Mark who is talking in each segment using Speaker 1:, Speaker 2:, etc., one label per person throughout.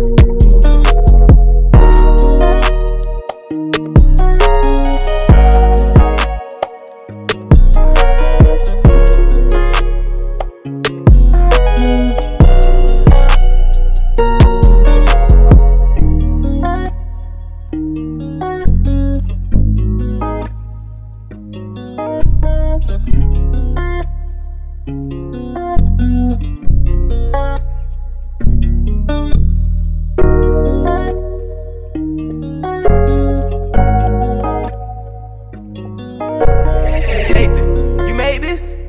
Speaker 1: You made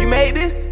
Speaker 1: you made this?